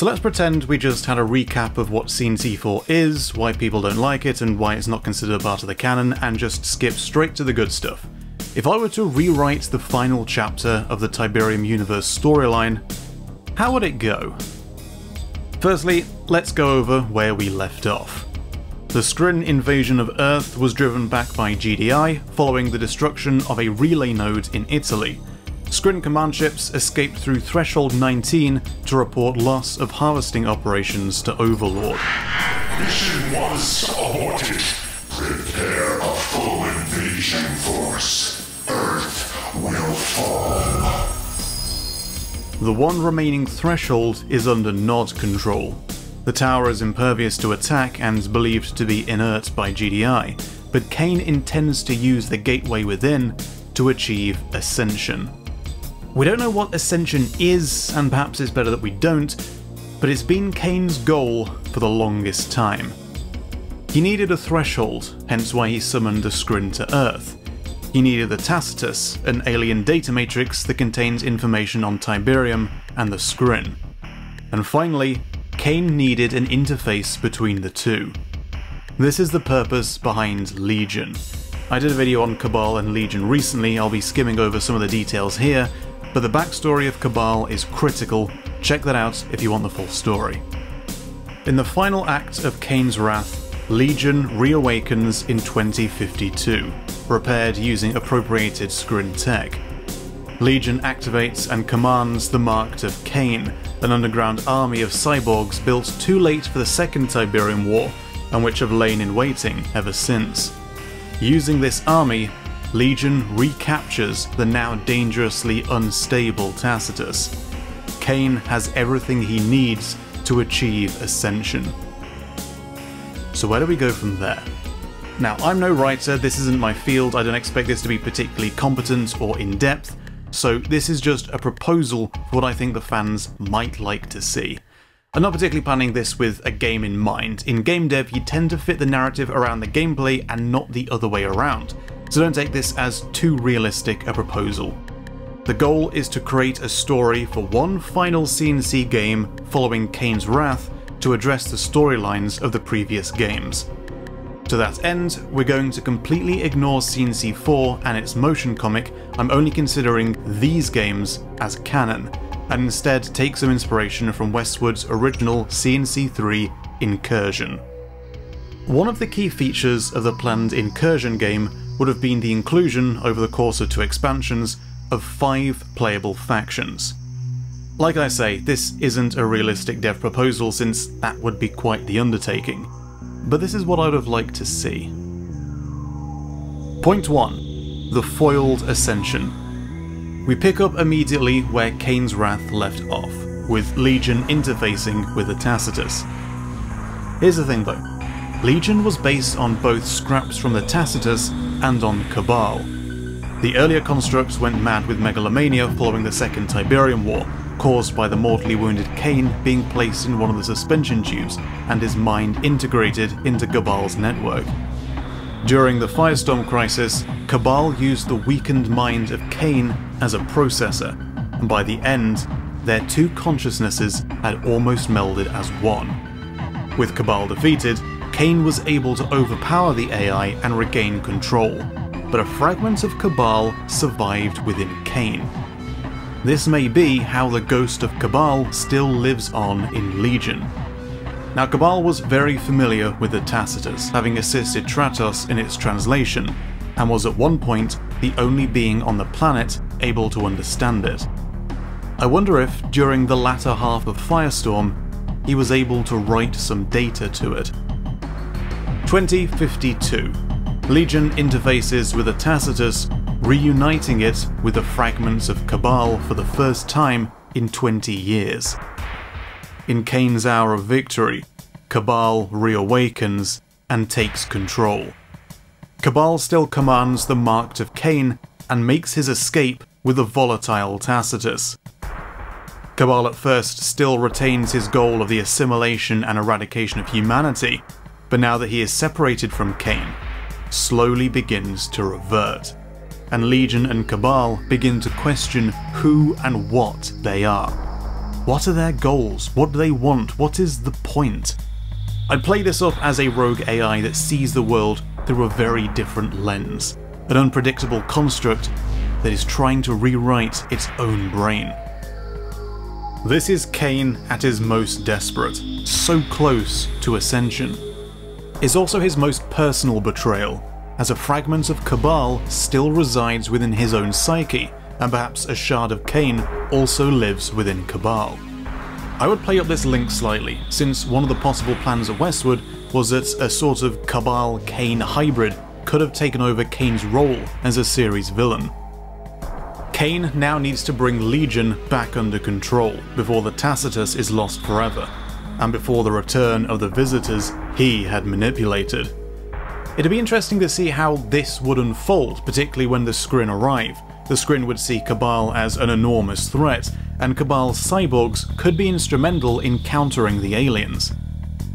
So let's pretend we just had a recap of what CNC 4 is, why people don't like it, and why it's not considered part of the canon, and just skip straight to the good stuff. If I were to rewrite the final chapter of the Tiberium Universe storyline, how would it go? Firstly, let's go over where we left off. The Scrin invasion of Earth was driven back by GDI following the destruction of a relay node in Italy. Scrin command ships escaped through Threshold 19 to report loss of harvesting operations to Overlord. Mission was aborted. Prepare a full invasion force. Earth will fall. The one remaining threshold is under Nod control. The tower is impervious to attack and believed to be inert by GDI, but Kane intends to use the gateway within to achieve Ascension. We don't know what Ascension is, and perhaps it's better that we don't, but it's been Kane's goal for the longest time. He needed a threshold, hence why he summoned the Scrin to Earth. He needed the Tacitus, an alien data matrix that contains information on Tiberium and the Scrin. And finally, Kane needed an interface between the two. This is the purpose behind Legion. I did a video on Cabal and Legion recently, I'll be skimming over some of the details here, but the backstory of Cabal is critical, check that out if you want the full story. In the final act of Kane's Wrath, Legion reawakens in 2052, repaired using appropriated Scrin tech. Legion activates and commands the Marked of Kane, an underground army of cyborgs built too late for the Second Tiberium War, and which have lain in waiting ever since. Using this army, Legion recaptures the now dangerously unstable Tacitus. Kane has everything he needs to achieve Ascension. So where do we go from there? Now, I'm no writer, this isn't my field, I don't expect this to be particularly competent or in-depth, so this is just a proposal for what I think the fans might like to see. I'm not particularly planning this with a game in mind. In game dev, you tend to fit the narrative around the gameplay and not the other way around, so don't take this as too realistic a proposal. The goal is to create a story for one final CNC game following Kane's Wrath to address the storylines of the previous games. To that end, we're going to completely ignore CNC 4 and its motion comic, I'm only considering these games as canon, and instead take some inspiration from Westwood's original CNC 3 Incursion. One of the key features of the planned Incursion game would have been the inclusion, over the course of two expansions, of five playable factions. Like I say, this isn't a realistic dev proposal since that would be quite the undertaking but this is what I would have liked to see. Point 1. The Foiled Ascension. We pick up immediately where Kane's Wrath left off, with Legion interfacing with the Tacitus. Here's the thing though, Legion was based on both scraps from the Tacitus and on Cabal. The earlier constructs went mad with megalomania following the Second Tiberium War, caused by the mortally wounded Kane being placed in one of the suspension tubes and his mind integrated into Cabal's network. During the Firestorm crisis, Cabal used the weakened mind of Kane as a processor, and by the end, their two consciousnesses had almost melded as one. With Cabal defeated, Kane was able to overpower the AI and regain control, but a fragment of Cabal survived within Kane, this may be how the ghost of Cabal still lives on in Legion. Now Cabal was very familiar with the Tacitus, having assisted Tratos in its translation, and was at one point the only being on the planet able to understand it. I wonder if, during the latter half of Firestorm, he was able to write some data to it. 2052. Legion interfaces with a Tacitus reuniting it with the fragments of Cabal for the first time in 20 years. In Kane's hour of victory, Cabal reawakens and takes control. Cabal still commands the Marked of Kane and makes his escape with the volatile Tacitus. Cabal at first still retains his goal of the assimilation and eradication of humanity, but now that he is separated from Kane, slowly begins to revert and Legion and Cabal begin to question who and what they are. What are their goals? What do they want? What is the point? I'd play this up as a rogue AI that sees the world through a very different lens, an unpredictable construct that is trying to rewrite its own brain. This is Kane at his most desperate, so close to ascension. It's also his most personal betrayal, as a fragment of Cabal still resides within his own psyche, and perhaps a shard of Kane also lives within Cabal. I would play up this link slightly, since one of the possible plans of Westwood was that a sort of Cabal Kane hybrid could have taken over Kane's role as a series villain. Kane now needs to bring Legion back under control before the Tacitus is lost forever, and before the return of the visitors he had manipulated. It'd be interesting to see how this would unfold, particularly when the Scrin arrive. The Scrin would see Cabal as an enormous threat, and Cabal's cyborgs could be instrumental in countering the aliens.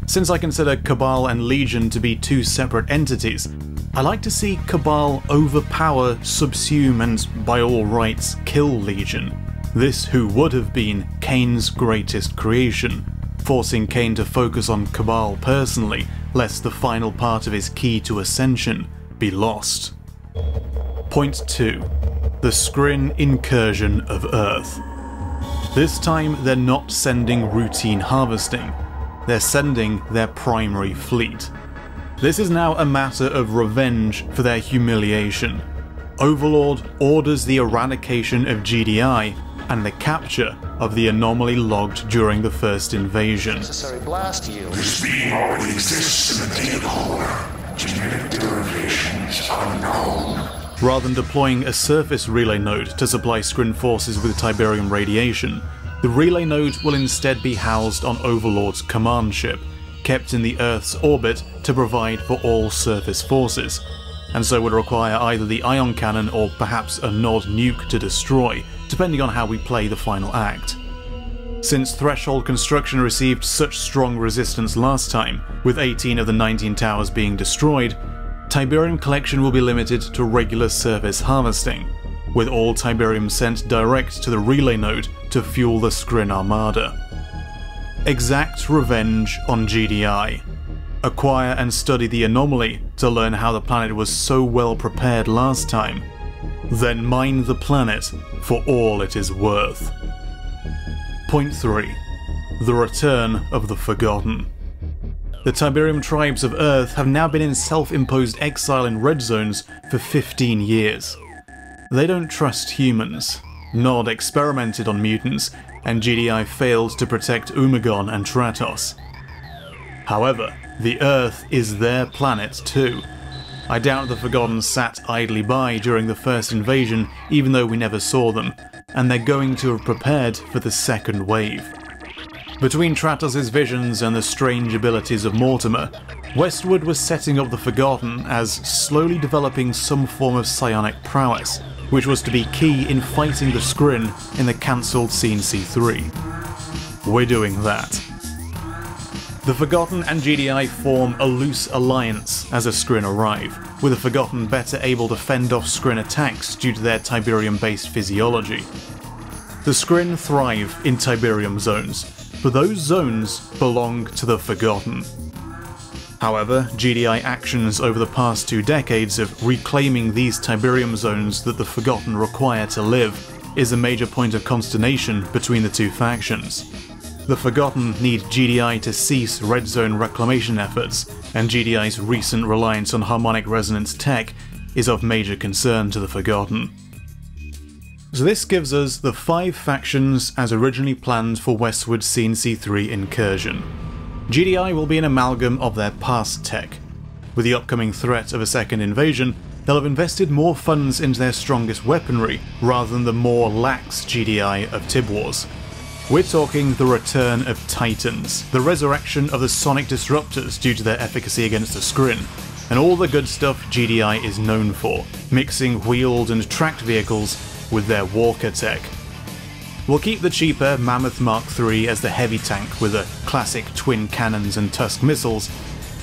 Since I consider Cabal and Legion to be two separate entities, I like to see Cabal overpower, subsume, and by all rights, kill Legion. This who would have been Kane's greatest creation, forcing Kane to focus on Cabal personally, lest the final part of his key to ascension be lost. Point 2. The Scrin Incursion of Earth. This time they're not sending routine harvesting, they're sending their primary fleet. This is now a matter of revenge for their humiliation. Overlord orders the eradication of GDI and the capture of the anomaly logged during the first invasion. Necessary blast yield. This being already exists in the data core. Genetic derivations unknown. Rather than deploying a surface relay node to supply Scrin forces with Tiberium radiation, the relay node will instead be housed on Overlord's command ship, kept in the Earth's orbit to provide for all surface forces, and so would require either the ion cannon or perhaps a Nod nuke to destroy, depending on how we play the final act. Since Threshold construction received such strong resistance last time, with 18 of the 19 towers being destroyed, Tiberium collection will be limited to regular surface harvesting, with all Tiberium sent direct to the relay node to fuel the Scrin Armada. Exact revenge on GDI. Acquire and study the anomaly to learn how the planet was so well prepared last time. Then mine the planet for all it is worth. Point 3. The Return of the Forgotten. The Tiberium tribes of Earth have now been in self-imposed exile in red zones for 15 years. They don't trust humans. Nod experimented on mutants, and GDI failed to protect Umagon and Tratos. However, the Earth is their planet too. I doubt the Forgotten sat idly by during the first invasion, even though we never saw them, and they're going to have prepared for the second wave. Between Tratos' visions and the strange abilities of Mortimer, Westwood was setting up the Forgotten as slowly developing some form of psionic prowess, which was to be key in fighting the Scrin in the cancelled CNC 3. We're doing that. The Forgotten and GDI form a loose alliance as a Scrin arrive, with the Forgotten better able to fend off Scrin attacks due to their Tiberium-based physiology. The Scrin thrive in Tiberium zones, but those zones belong to the Forgotten. However, GDI actions over the past two decades of reclaiming these Tiberium zones that the Forgotten require to live is a major point of consternation between the two factions. The Forgotten need GDI to cease Red Zone reclamation efforts, and GDI's recent reliance on harmonic resonance tech is of major concern to the Forgotten. So this gives us the five factions as originally planned for Westwood CNC3 incursion. GDI will be an amalgam of their past tech. With the upcoming threat of a second invasion, they'll have invested more funds into their strongest weaponry rather than the more lax GDI of Tib Wars. We're talking the return of Titans, the resurrection of the sonic disruptors due to their efficacy against the Scrin, and all the good stuff GDI is known for, mixing wheeled and tracked vehicles with their walker tech. We'll keep the cheaper Mammoth Mark III as the heavy tank with the classic twin cannons and Tusk missiles,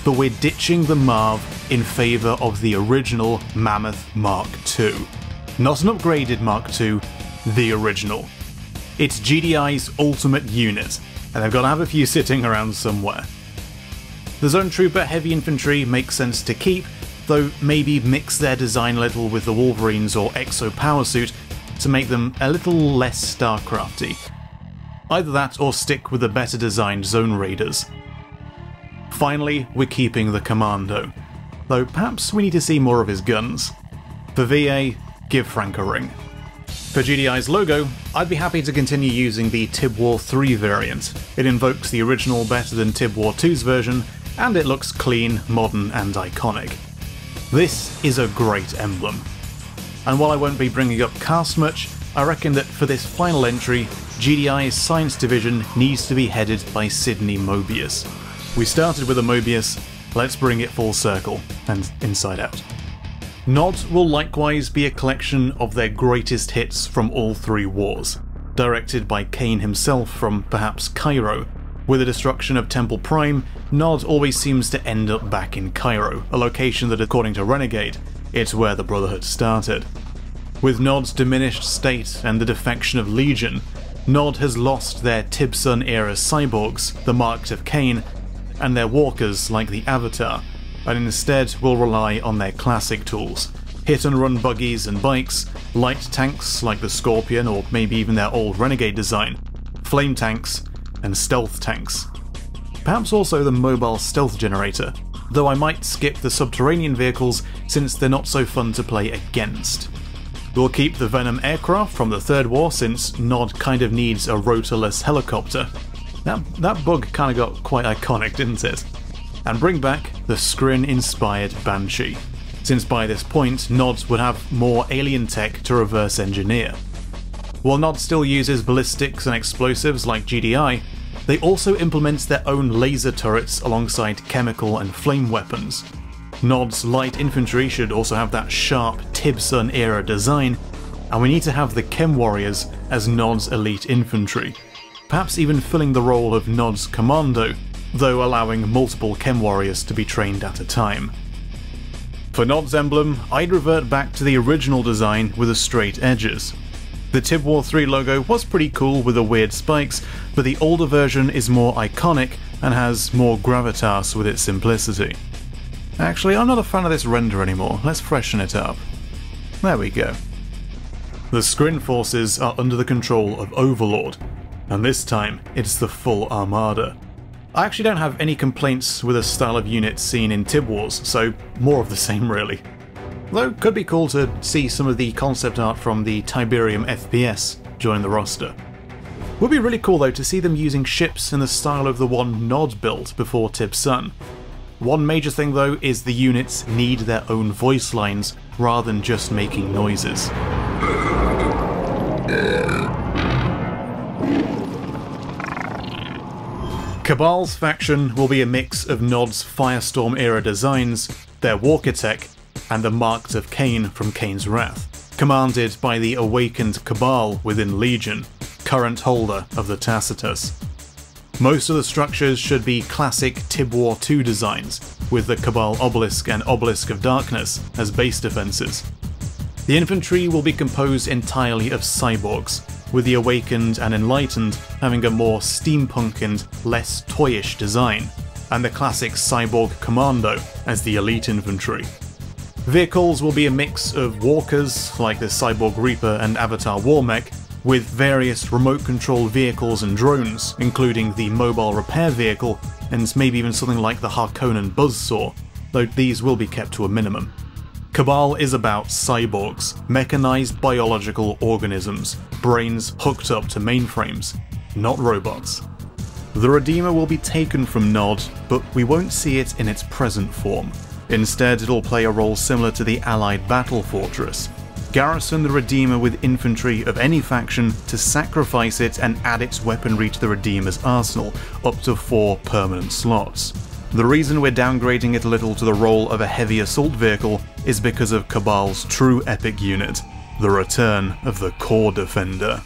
but we're ditching the Marv in favour of the original Mammoth Mark II. Not an upgraded Mark II, the original. It's GDI's ultimate unit, and they've got to have a few sitting around somewhere. The Zone Trooper Heavy Infantry makes sense to keep, though maybe mix their design a little with the Wolverines or Exo Power Suit to make them a little less StarCrafty. Either that or stick with the better designed Zone Raiders. Finally, we're keeping the Commando, though perhaps we need to see more of his guns. For VA, give Frank a ring. For GDI's logo, I'd be happy to continue using the Tib War 3 variant. It invokes the original better than Tib War 2's version, and it looks clean, modern, and iconic. This is a great emblem. And while I won't be bringing up cast much, I reckon that for this final entry, GDI's Science Division needs to be headed by Sydney Mobius. We started with a Mobius, let's bring it full circle, and inside out. Nod will likewise be a collection of their greatest hits from all three wars, directed by Kane himself from perhaps Cairo. With the destruction of Temple Prime, Nod always seems to end up back in Cairo, a location that, according to Renegade, it's where the Brotherhood started. With Nod's diminished state and the defection of Legion, Nod has lost their Tibsun era cyborgs, the Marks of Kane, and their walkers like the Avatar, and instead will rely on their classic tools hit and run buggies and bikes, light tanks like the Scorpion or maybe even their old Renegade design, flame tanks, and stealth tanks. Perhaps also the mobile stealth generator, though I might skip the subterranean vehicles since they're not so fun to play against. We'll keep the Venom aircraft from the Third War since Nod kind of needs a rotorless helicopter. That, that bug kind of got quite iconic, didn't it? And bring back the Scrin inspired Banshee, since by this point Nod would have more alien tech to reverse engineer. While Nod still uses ballistics and explosives like GDI, they also implement their own laser turrets alongside chemical and flame weapons. Nod's light infantry should also have that sharp Tibsun era design, and we need to have the Chem Warriors as Nod's elite infantry, perhaps even filling the role of Nod's commando, though allowing multiple Chem Warriors to be trained at a time. For Nod's emblem, I'd revert back to the original design with the straight edges. The Tib War 3 logo was pretty cool with the weird spikes, but the older version is more iconic and has more gravitas with its simplicity. Actually, I'm not a fan of this render anymore, let's freshen it up. There we go. The Scrin forces are under the control of Overlord, and this time it's the full armada. I actually don't have any complaints with the style of unit seen in Tib Wars, so more of the same really. Though could be cool to see some of the concept art from the Tiberium FPS join the roster. Would be really cool though to see them using ships in the style of the one Nod built before Tib's Tibsun. One major thing though is the units need their own voice lines rather than just making noises. Uh, Cabal's faction will be a mix of Nod's Firestorm era designs, their walker tech, and the Marks of Kane from Kane's Wrath, commanded by the awakened Cabal within Legion, current holder of the Tacitus. Most of the structures should be classic Tib War 2 designs, with the Cabal Obelisk and Obelisk of Darkness as base defences. The infantry will be composed entirely of cyborgs, with the Awakened and Enlightened having a more steampunk and less toyish design, and the classic Cyborg Commando as the elite infantry. Vehicles will be a mix of walkers, like the Cyborg Reaper and Avatar Warmech, with various remote control vehicles and drones, including the mobile repair vehicle and maybe even something like the Harkonnen Buzzsaw, though these will be kept to a minimum. Cabal is about cyborgs, mechanized biological organisms, brains hooked up to mainframes, not robots. The Redeemer will be taken from Nod, but we won't see it in its present form. Instead, it'll play a role similar to the Allied Battle Fortress. Garrison the Redeemer with infantry of any faction to sacrifice it and add its weaponry to the Redeemer's arsenal, up to four permanent slots. The reason we're downgrading it a little to the role of a heavy assault vehicle is because of Cabal's true epic unit, the return of the Core Defender.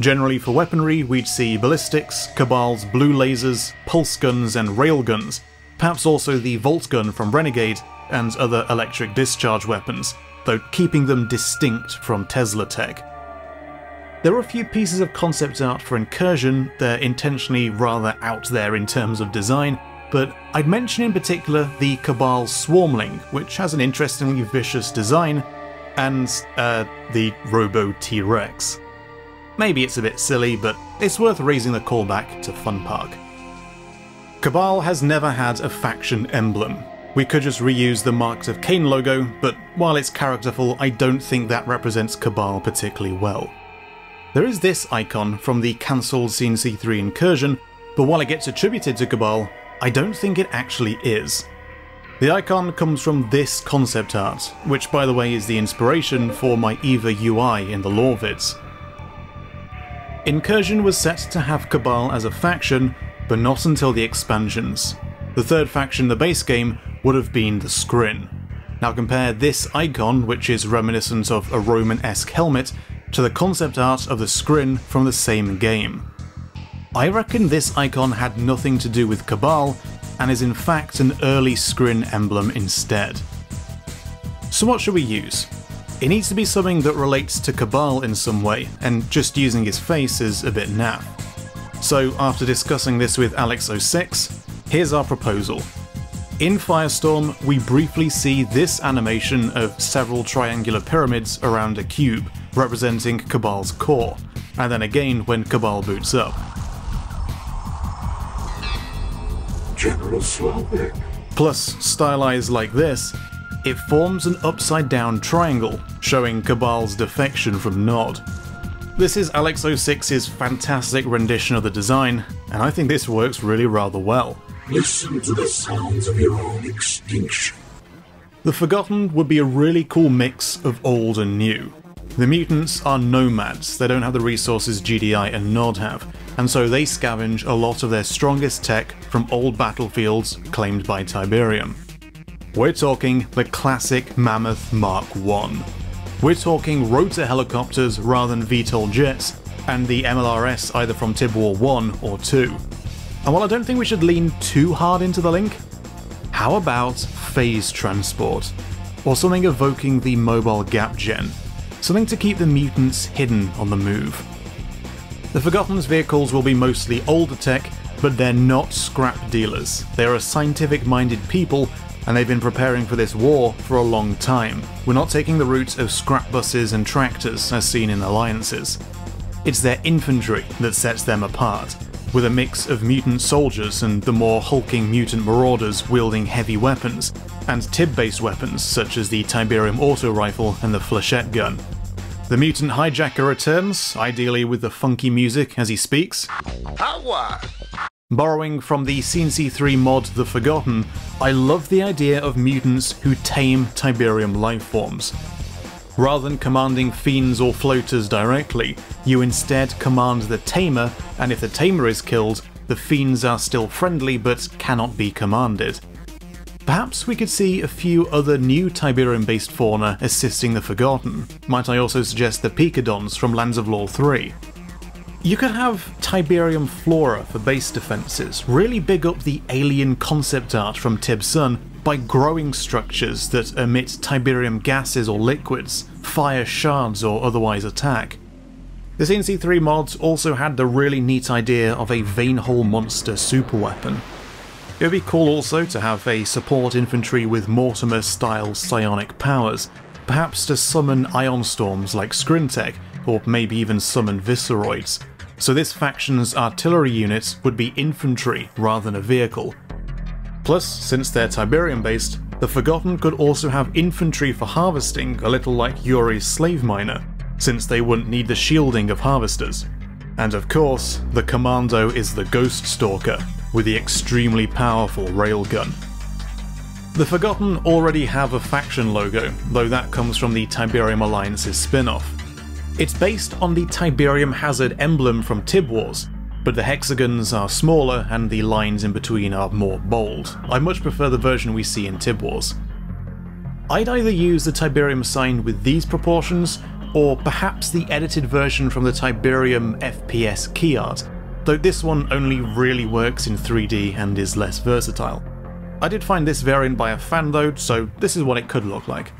Generally for weaponry, we'd see ballistics, Cabal's blue lasers, pulse guns and railguns, perhaps also the Volt Gun from Renegade, and other electric discharge weapons, though keeping them distinct from Tesla tech. There are a few pieces of concept art for Incursion, they're intentionally rather out there in terms of design, but I'd mention in particular the Cabal Swarmling, which has an interestingly vicious design, and uh, the Robo T Rex. Maybe it's a bit silly, but it's worth raising the callback to Fun Park. Cabal has never had a faction emblem. We could just reuse the Marks of Kane logo, but while it's characterful, I don't think that represents Cabal particularly well. There is this icon from the cancelled CNC3 incursion, but while it gets attributed to Cabal, I don't think it actually is. The icon comes from this concept art, which by the way is the inspiration for my EVA UI in the lore vids. Incursion was set to have Cabal as a faction, but not until the expansions. The third faction in the base game would have been the Scrin. Now compare this icon, which is reminiscent of a Roman-esque helmet, to the concept art of the Scrin from the same game. I reckon this icon had nothing to do with Cabal, and is in fact an early Scrin emblem instead. So what should we use? It needs to be something that relates to Cabal in some way, and just using his face is a bit naff. So after discussing this with Alex06, here's our proposal. In Firestorm, we briefly see this animation of several triangular pyramids around a cube, representing Cabal's core, and then again when Cabal boots up. General Slavik. Plus, stylized like this, it forms an upside down triangle, showing Cabal's defection from Nod. This is Alex06's fantastic rendition of the design, and I think this works really rather well. Listen to the sounds of your own extinction. The Forgotten would be a really cool mix of old and new. The mutants are nomads, they don't have the resources GDI and Nod have, and so they scavenge a lot of their strongest tech from old battlefields claimed by Tiberium. We're talking the classic Mammoth Mark I. We're talking rotor helicopters rather than VTOL jets, and the MLRS either from Tib War 1 or 2. And while I don't think we should lean too hard into the link, how about phase transport? Or something evoking the mobile gap gen? Something to keep the mutants hidden on the move. The Forgotten's vehicles will be mostly older tech, but they're not scrap dealers. They are a scientific minded people and they've been preparing for this war for a long time. We're not taking the route of scrap buses and tractors as seen in Alliances. It's their infantry that sets them apart, with a mix of mutant soldiers and the more hulking mutant marauders wielding heavy weapons, and Tib-based weapons such as the Tiberium auto rifle and the flechette gun. The mutant hijacker returns, ideally with the funky music as he speaks. Power! Borrowing from the CNC3 mod The Forgotten, I love the idea of mutants who tame Tiberium lifeforms. Rather than commanding fiends or floaters directly, you instead command the tamer, and if the tamer is killed, the fiends are still friendly but cannot be commanded. Perhaps we could see a few other new Tiberium based fauna assisting the Forgotten. Might I also suggest the Picodons from Lands of Lore 3? You could have Tiberium flora for base defences, really big up the alien concept art from Tib Sun by growing structures that emit Tiberium gases or liquids, fire shards or otherwise attack. The CNC3 mods also had the really neat idea of a veinhole monster superweapon. It would be cool also to have a support infantry with Mortimer style psionic powers, perhaps to summon ion storms like Scrintech, or maybe even summon Visceroids so this faction's artillery units would be infantry rather than a vehicle. Plus, since they're Tiberium based, the Forgotten could also have infantry for harvesting, a little like Yuri's slave miner, since they wouldn't need the shielding of harvesters. And of course, the Commando is the Ghost Stalker, with the extremely powerful railgun. The Forgotten already have a faction logo, though that comes from the Tiberium Alliance's spin off. It's based on the Tiberium Hazard emblem from Tib Wars, but the hexagons are smaller and the lines in between are more bold. I much prefer the version we see in Tib Wars. I'd either use the Tiberium sign with these proportions, or perhaps the edited version from the Tiberium FPS key art, though this one only really works in 3D and is less versatile. I did find this variant by a fan though, so this is what it could look like.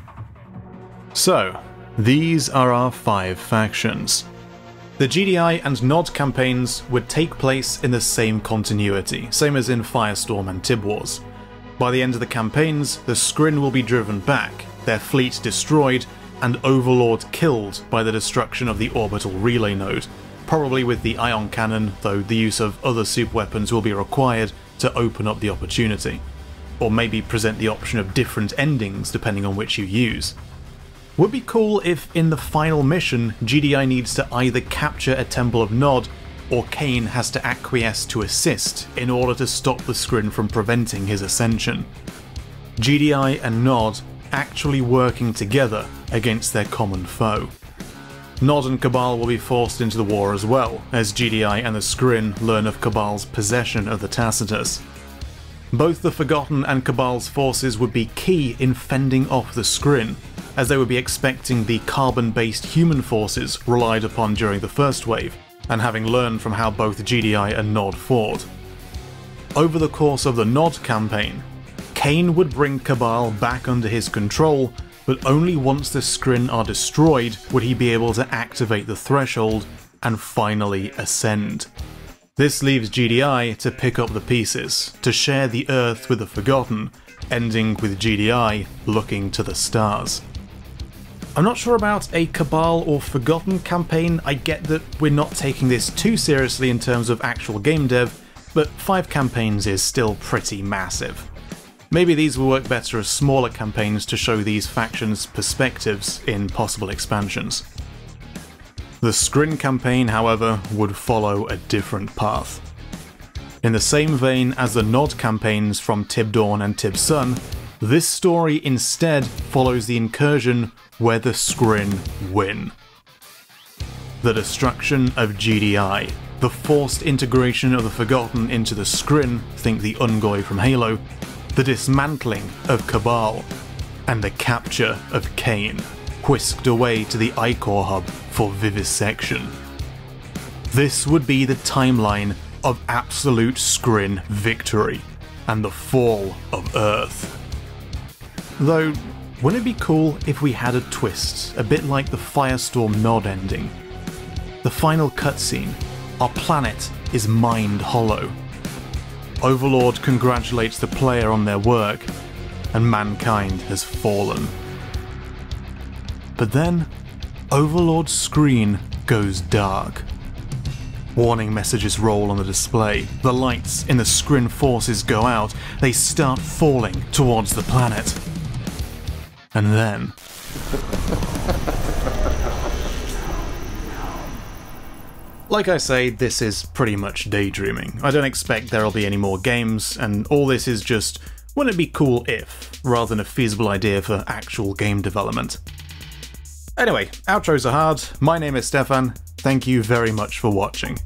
So, these are our five factions. The GDI and Nod campaigns would take place in the same continuity, same as in Firestorm and Tib Wars. By the end of the campaigns, the Scrin will be driven back, their fleet destroyed, and Overlord killed by the destruction of the orbital relay node, probably with the ion cannon, though the use of other super weapons will be required to open up the opportunity. Or maybe present the option of different endings depending on which you use. Would be cool if in the final mission, GDI needs to either capture a Temple of Nod or Kane has to acquiesce to assist in order to stop the Scrin from preventing his ascension. GDI and Nod actually working together against their common foe. Nod and Cabal will be forced into the war as well, as GDI and the Scrin learn of Cabal's possession of the Tacitus. Both the Forgotten and Cabal's forces would be key in fending off the Scrin, as they would be expecting the carbon-based human forces relied upon during the first wave, and having learned from how both GDI and Nod fought. Over the course of the Nod campaign, Kane would bring Cabal back under his control but only once the Scrin are destroyed would he be able to activate the threshold and finally ascend. This leaves GDI to pick up the pieces, to share the Earth with the Forgotten, ending with GDI looking to the stars. I'm not sure about a Cabal or Forgotten campaign, I get that we're not taking this too seriously in terms of actual game dev, but 5 campaigns is still pretty massive. Maybe these will work better as smaller campaigns to show these factions' perspectives in possible expansions. The Scrin campaign, however, would follow a different path. In the same vein as the Nod campaigns from Tib Dawn and Tib Sun, this story instead follows the incursion where the Scrin win. The destruction of GDI, the forced integration of the Forgotten into the Scrin, think the Unggoy from Halo, the dismantling of Cabal, and the capture of Kane, whisked away to the Ichor hub for vivisection. This would be the timeline of absolute Scrin victory and the fall of Earth. Though, wouldn't it be cool if we had a twist, a bit like the Firestorm Nod ending? The final cutscene, our planet is mined hollow, Overlord congratulates the player on their work, and mankind has fallen. But then, Overlord's screen goes dark. Warning messages roll on the display, the lights in the Scrin forces go out, they start falling towards the planet. And then. Like I say, this is pretty much daydreaming. I don't expect there'll be any more games, and all this is just, wouldn't it be cool if, rather than a feasible idea for actual game development. Anyway, outros are hard. My name is Stefan. Thank you very much for watching.